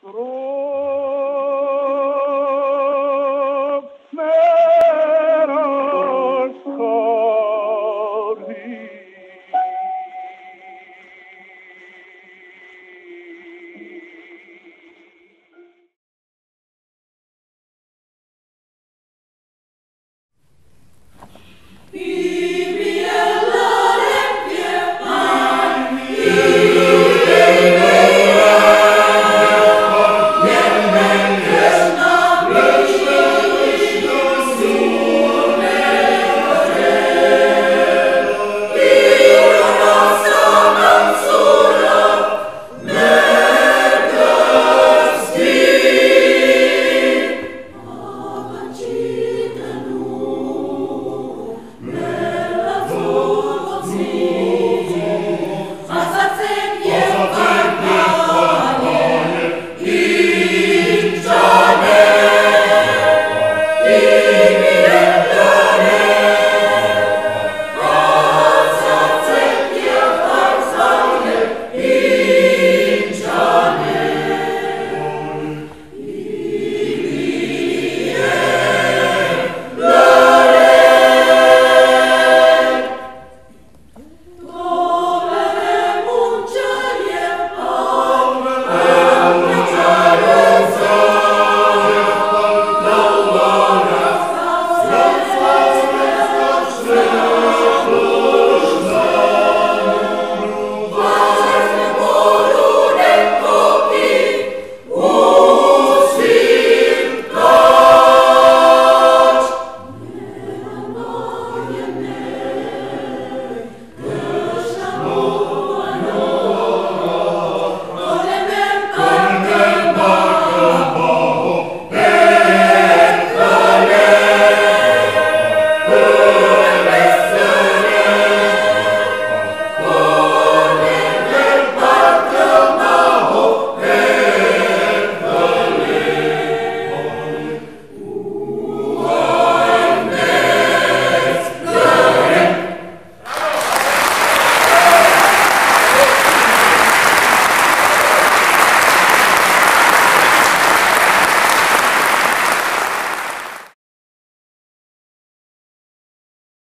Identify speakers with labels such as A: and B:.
A: про